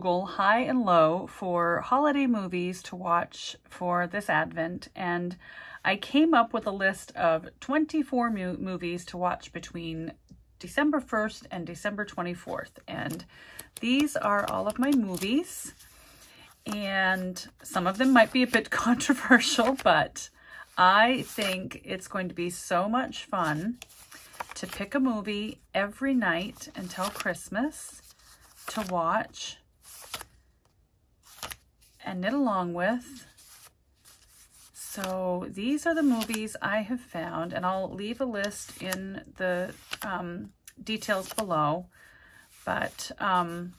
Google high and low for holiday movies to watch for this Advent and I came up with a list of 24 movies to watch between December 1st and December 24th. And these are all of my movies. And some of them might be a bit controversial, but I think it's going to be so much fun to pick a movie every night until Christmas to watch and knit along with. So these are the movies I have found, and I'll leave a list in the um, details below. But um,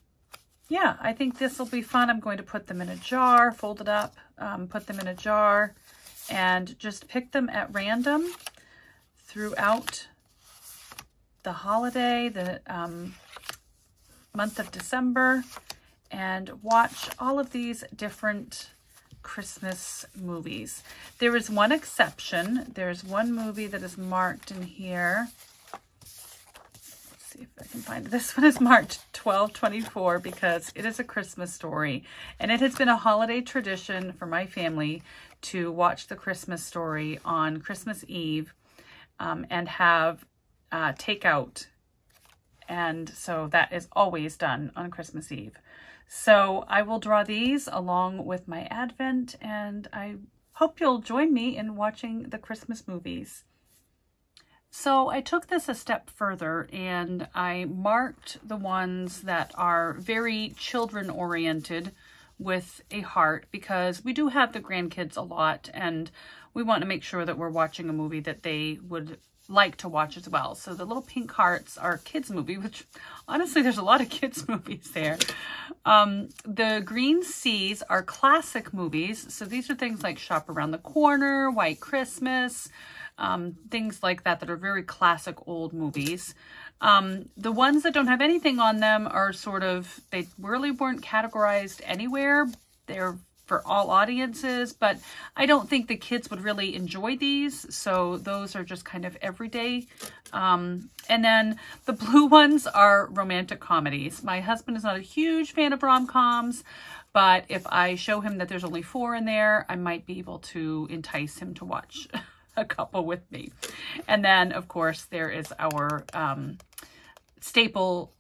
yeah, I think this will be fun. I'm going to put them in a jar, fold it up, um, put them in a jar, and just pick them at random throughout the holiday, the um, month of December, and watch all of these different Christmas movies. There is one exception. There's one movie that is marked in here. Let's see if I can find it. This one is marked 1224 because it is a Christmas story. And it has been a holiday tradition for my family to watch the Christmas story on Christmas Eve um, and have uh, takeout. And so that is always done on Christmas Eve. So I will draw these along with my Advent and I hope you'll join me in watching the Christmas movies. So I took this a step further and I marked the ones that are very children oriented with a heart because we do have the grandkids a lot and we want to make sure that we're watching a movie that they would like to watch as well. So the Little Pink Hearts are kids movie, which honestly, there's a lot of kids movies there. Um, the Green Seas are classic movies. So these are things like Shop Around the Corner, White Christmas, um, things like that that are very classic old movies. Um, the ones that don't have anything on them are sort of, they really weren't categorized anywhere. They're for all audiences, but I don't think the kids would really enjoy these. So those are just kind of everyday. Um, and then the blue ones are romantic comedies. My husband is not a huge fan of rom-coms, but if I show him that there's only four in there, I might be able to entice him to watch a couple with me. And then, of course, there is our um, staple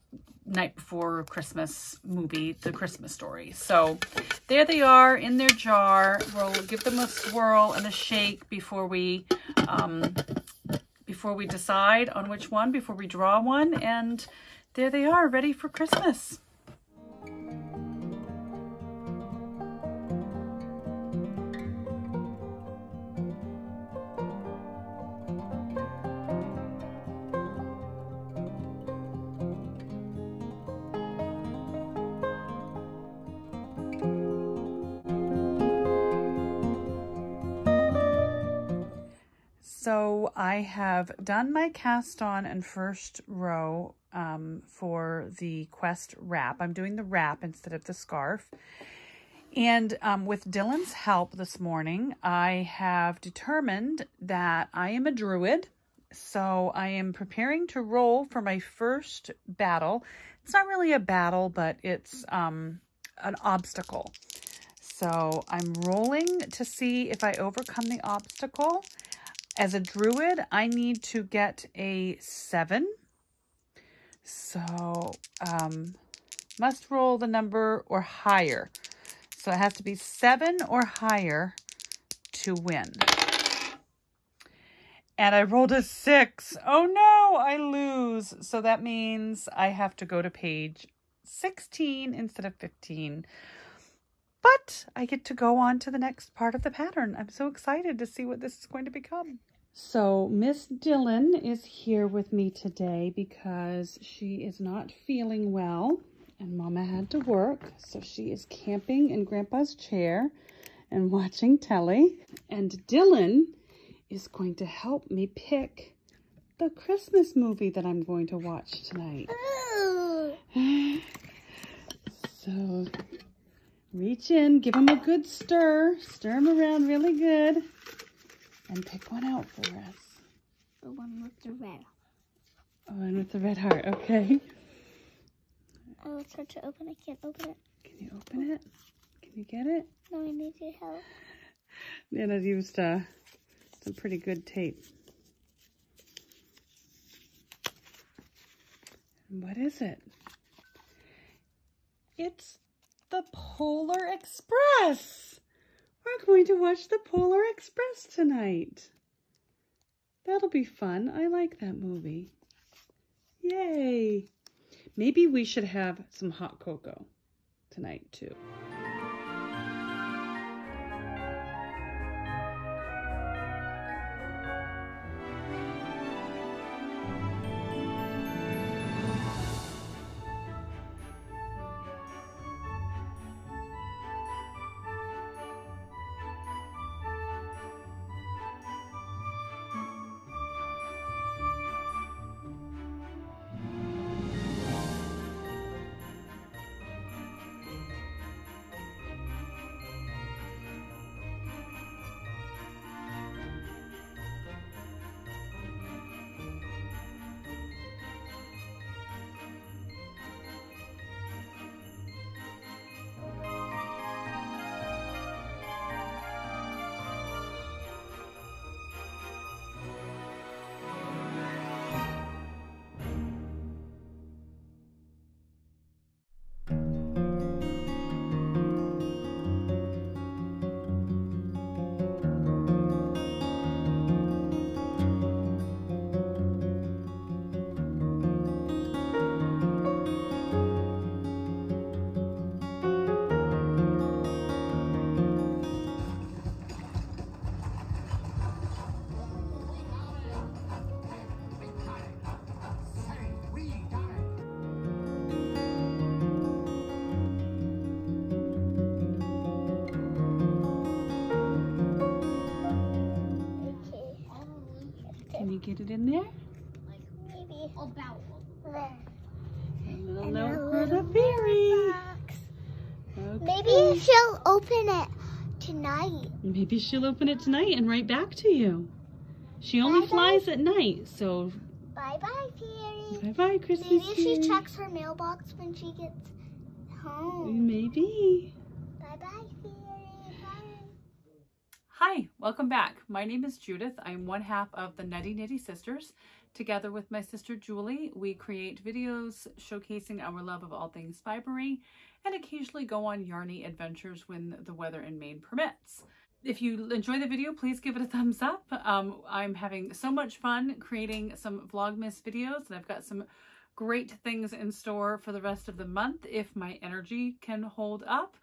night before Christmas movie, The Christmas Story. So there they are in their jar. We'll give them a swirl and a shake before we um, before we decide on which one, before we draw one. And there they are, ready for Christmas. I have done my cast on and first row um, for the quest wrap. I'm doing the wrap instead of the scarf. And um, with Dylan's help this morning, I have determined that I am a druid. So I am preparing to roll for my first battle. It's not really a battle, but it's um, an obstacle. So I'm rolling to see if I overcome the obstacle. As a druid, I need to get a seven. So, um, must roll the number or higher. So it has to be seven or higher to win. And I rolled a six. Oh no, I lose. So that means I have to go to page 16 instead of 15. But I get to go on to the next part of the pattern. I'm so excited to see what this is going to become. So Miss Dylan is here with me today because she is not feeling well and Mama had to work. So she is camping in Grandpa's chair and watching telly. And Dylan is going to help me pick the Christmas movie that I'm going to watch tonight. so reach in, give them a good stir. Stir them around really good. And pick one out for us. The one with the red. Oh, and with the red heart. Okay. Oh, it's hard to open. I can't open it. Can you open it? Can you get it? No, I need your help. Nana's used uh, some pretty good tape. And what is it? It's the Polar Express. We're going to watch the Polar Express tonight. That'll be fun. I like that movie. Yay. Maybe we should have some hot cocoa tonight too. Maybe she'll open it tonight and write back to you. She only Bye-bye. flies at night, so Bye bye, Fairy. bye bye, Christmas. Maybe she fairy. checks her mailbox when she gets home. Maybe. Bye bye, Fairy. Bye. Hi, welcome back. My name is Judith. I'm one half of the Nutty Knitty Sisters. Together with my sister Julie, we create videos showcasing our love of all things fibery and occasionally go on yarny adventures when the weather in Maine permits. If you enjoy the video, please give it a thumbs up. Um, I'm having so much fun creating some Vlogmas videos and I've got some great things in store for the rest of the month if my energy can hold up.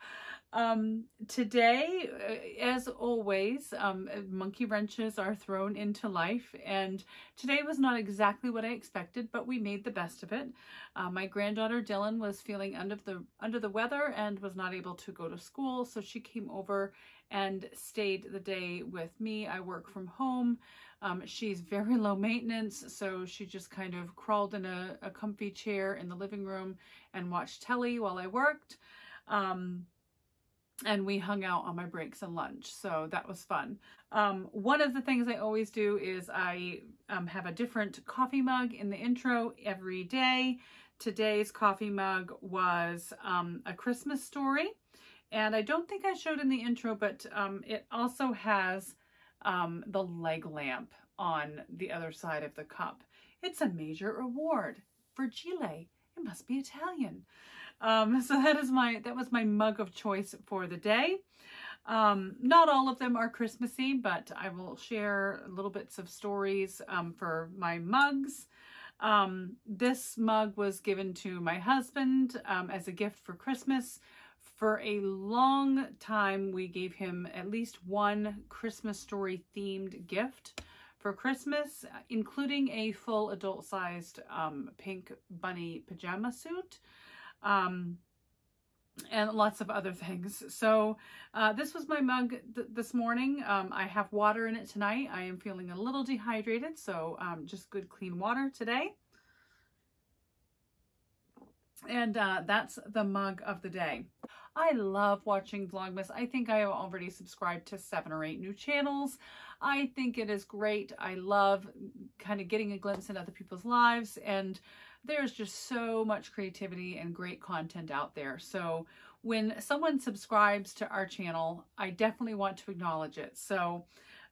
Um, today, uh, as always, um, monkey wrenches are thrown into life, and today was not exactly what I expected, but we made the best of it. Uh, my granddaughter Dylan was feeling under the under the weather and was not able to go to school, so she came over and stayed the day with me. I work from home. Um, she's very low maintenance, so she just kind of crawled in a, a comfy chair in the living room and watched telly while I worked. Um, and we hung out on my breaks and lunch. So that was fun. Um, one of the things I always do is I um, have a different coffee mug in the intro every day. Today's coffee mug was um, a Christmas story. And I don't think I showed in the intro, but um, it also has um, the leg lamp on the other side of the cup. It's a major award for Chile. It must be Italian. Um, so that is my that was my mug of choice for the day. Um, not all of them are Christmassy, but I will share little bits of stories um, for my mugs. Um, this mug was given to my husband um, as a gift for Christmas. For a long time, we gave him at least one Christmas story themed gift for Christmas, including a full adult sized um, pink bunny pajama suit. Um, and lots of other things. So uh, this was my mug th this morning. Um, I have water in it tonight. I am feeling a little dehydrated, so um, just good clean water today. And uh, that's the mug of the day. I love watching Vlogmas. I think I have already subscribed to seven or eight new channels. I think it is great. I love kind of getting a glimpse into other people's lives and there's just so much creativity and great content out there. So when someone subscribes to our channel, I definitely want to acknowledge it. So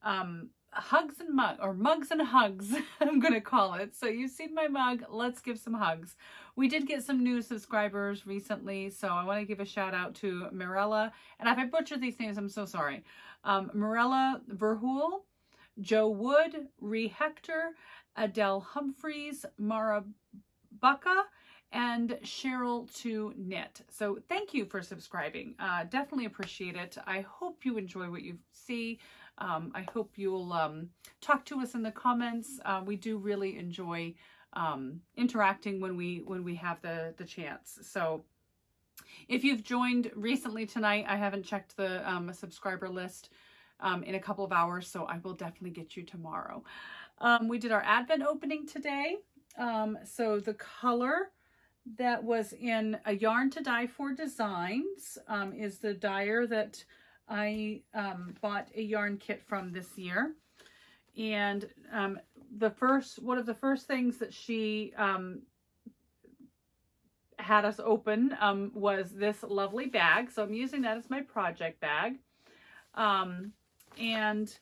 um, hugs and mug or mugs and hugs I'm gonna call it so you've seen my mug let's give some hugs we did get some new subscribers recently so I want to give a shout out to Mirella and if I butchered these names I'm so sorry um, Mirella Verhool Joe Wood Ree Hector Adele Humphreys Mara Bucka and Cheryl to Knit. So thank you for subscribing. Uh, definitely appreciate it. I hope you enjoy what you see. Um, I hope you'll um, talk to us in the comments. Uh, we do really enjoy um, interacting when we when we have the the chance. So if you've joined recently tonight, I haven't checked the um, subscriber list um, in a couple of hours, so I will definitely get you tomorrow. Um, we did our Advent opening today. so the color that was in a Yarn to Dye For Designs is the dyer that I um, bought a yarn kit from this year. And um, the first, one of the first things that she um, had us open um, was this lovely bag. So I'm using that as my project bag. Um, and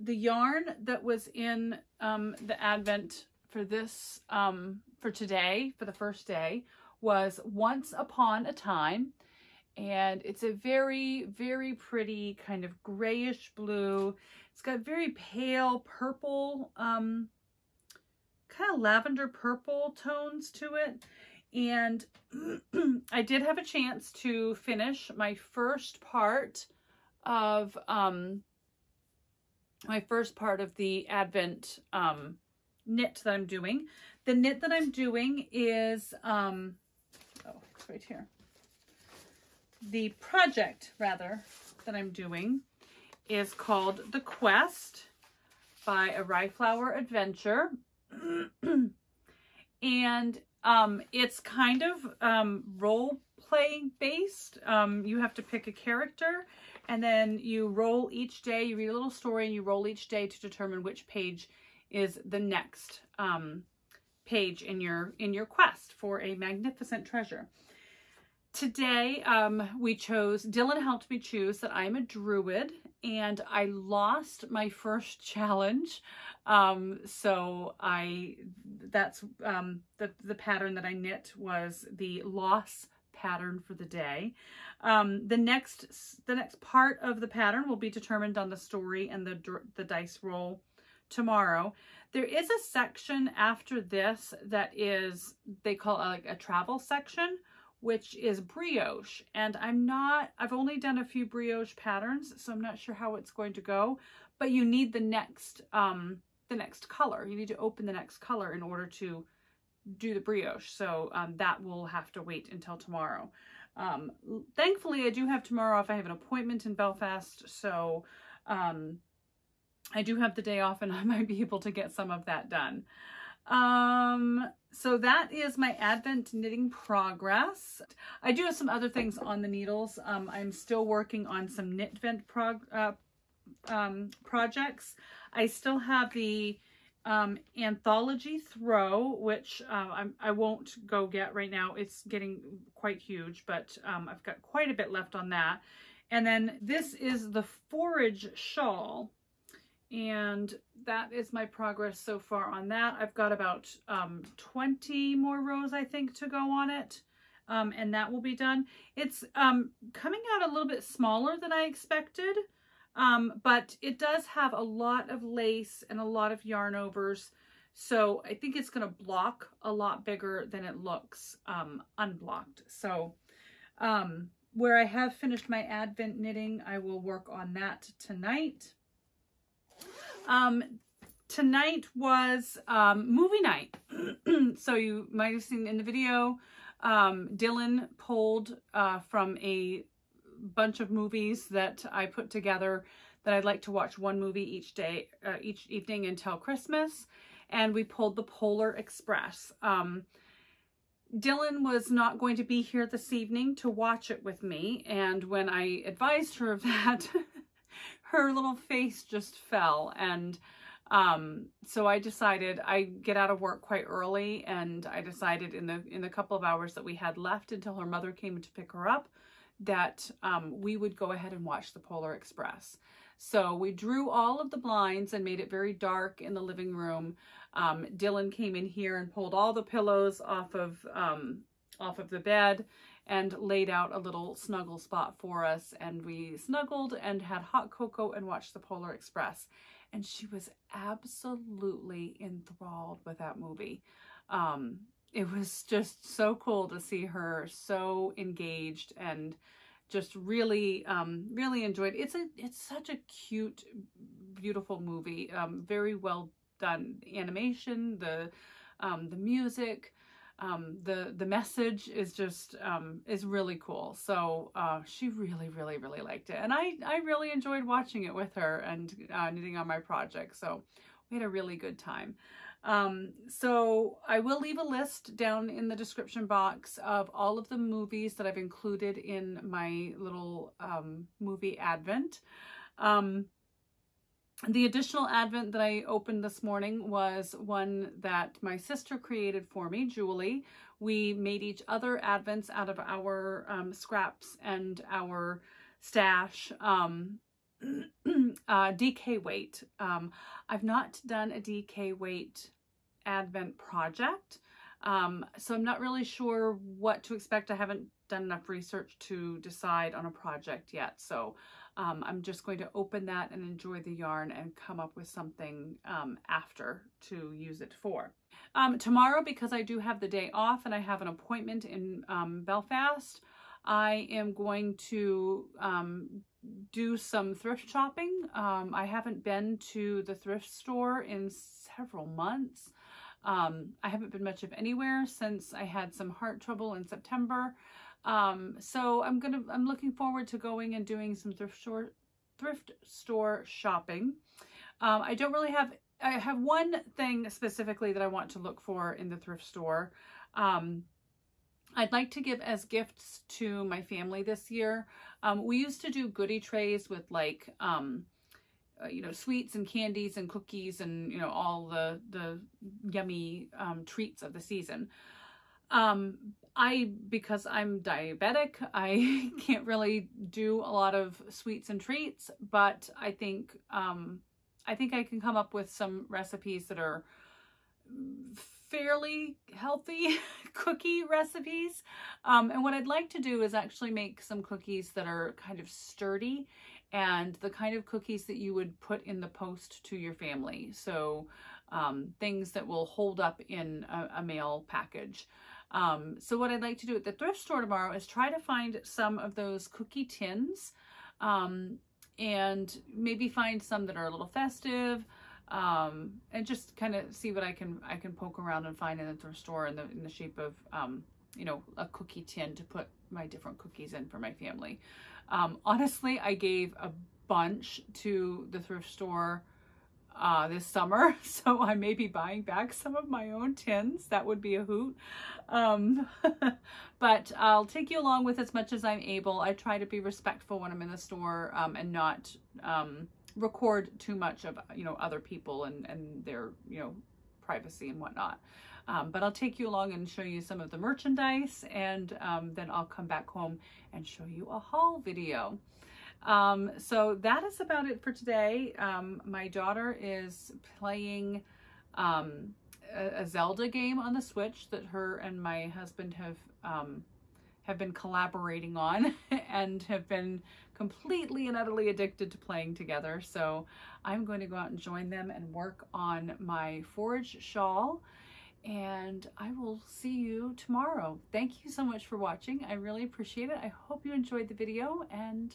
the yarn that was in um, the Advent for this, for today, for the first day, was Once Upon a Time and it's a very, very pretty kind of grayish blue. It's got very pale purple, um, kind of lavender purple tones to it. And I did have a chance to finish my first part of, um, my first part of the Advent, um, knit that I'm doing. The knit that I'm doing is, um, oh, it's right here the project, rather, that I'm doing is called The Quest by a rhyFlower Adventure. and um, it's kind of um, role-playing based. Um, you have to pick a character and then you roll each day. You read a little story and you roll each day to determine which page is the next um, page in your in your quest for a magnificent treasure. Today, um, we chose, Dylan helped me choose that I'm a druid and I lost my first challenge. Um, so I, that's, um, the, the pattern that I knit was the loss pattern for the day. Um, the next, the next part of the pattern will be determined on the story and the, the dice roll tomorrow. There is a section after this that is, they call it like a travel section which is brioche. And I'm not, I've only done a few brioche patterns, so I'm not sure how it's going to go, but you need the next, um, the next color. You need to open the next color in order to do the brioche. So um, that will have to wait until tomorrow. Um, thankfully, I do have tomorrow off. I have an appointment in Belfast, so um, I do have the day off and I might be able to get some of that done. Um, so that is my Advent knitting progress. I do have some other things on the needles. Um, I'm still working on some KnitVent prog uh, um, projects. I still have the um, Anthology Throw, which uh, I'm, I won't go get right now. It's getting quite huge, but um, I've got quite a bit left on that. And then this is the Forage Shawl. And that is my progress so far on that. I've got about um, 20 more rows, I think, to go on it. Um, and that will be done. It's um, coming out a little bit smaller than I expected, um, but it does have a lot of lace and a lot of yarn overs. So I think it's going to block a lot bigger than it looks um, unblocked. So um, where I have finished my Advent knitting, I will work on that tonight. Um, tonight was um, movie night. so you might have seen in the video, um, Dylan pulled uh, from a bunch of movies that I put together that I'd like to watch one movie each day, uh, each evening until Christmas. And we pulled the Polar Express. Um, Dylan was not going to be here this evening to watch it with me. And when I advised her of that, her little face just fell. And um, so I decided I get out of work quite early and I decided in the in the couple of hours that we had left until her mother came to pick her up that um, we would go ahead and watch the Polar Express. So we drew all of the blinds and made it very dark in the living room. Um, Dylan came in here and pulled all the pillows off of um, off of the bed and laid out a little snuggle spot for us. And we snuggled and had hot cocoa and watched the Polar Express. And she was absolutely enthralled with that movie. Um, it was just so cool to see her so engaged and just really um really enjoyed it's a it's such a cute beautiful movie um very well done animation the um the music um, the the message is just um, is really cool. So uh, she really, really, really liked it, and I I really enjoyed watching it with her and uh, knitting on my project. So we had a really good time. Um, so I will leave a list down in the description box of all of the movies that I've included in my little um, movie advent. The additional advent that I opened this morning was one that my sister created for me, Julie. We made each other advents out of our um, scraps and our stash. Um, uh, DK weight. Um, I've not done a DK weight advent project, um, so I'm not really sure what to expect. I haven't done enough research to decide on a project yet, so um, I'm just going to open that and enjoy the yarn and come up with something um, after to use it for. Um, tomorrow, because I do have the day off and I have an appointment in um, Belfast, I am going to um, do some thrift shopping. Um, I haven't been to the thrift store in several months. I haven't been much of anywhere since I had some heart trouble in September. Um, so I'm gonna I'm looking forward to going and doing some thrift store thrift store shopping. Um, I don't really have I have one thing specifically that I want to look for in the thrift store. Um, I'd like to give as gifts to my family this year. Um, we used to do goodie trays with like, um, uh, you know, sweets and candies and cookies and, you know, all the, the yummy um, treats of the season. I, because I'm diabetic, I can't really do a lot of sweets and treats, but I think, um, I think I can come up with some recipes that are fairly healthy cookie recipes. Um, and what I'd like to do is actually make some cookies that are kind of sturdy and the kind of cookies that you would put in the post to your family. So um, things that will hold up in a, a mail package. Um, so what I'd like to do at the thrift store tomorrow is try to find some of those cookie tins um, and maybe find some that are a little festive um, and just kind of see what I can I can poke around and find in the thrift store in the, in the shape of, um, you know, a cookie tin to put my different cookies in for my family. Um, honestly, I gave a bunch to the thrift store uh, this summer. So I may be buying back some of my own tins. That would be a hoot. Um, but I'll take you along with as much as I'm able. I try to be respectful when I'm in the store um, and not um, record too much of, you know, other people and, and their, you know, privacy and whatnot. Um, but I'll take you along and show you some of the merchandise and um, then I'll come back home and show you a haul video. Um, so that is about it for today. Um, my daughter is playing um, a, a, Zelda game on the Switch that her and my husband have um, have been collaborating on and have been completely and utterly addicted to playing together. So I'm going to go out and join them and work on my forage shawl and I will see you tomorrow. Thank you so much for watching. I really appreciate it. I hope you enjoyed the video and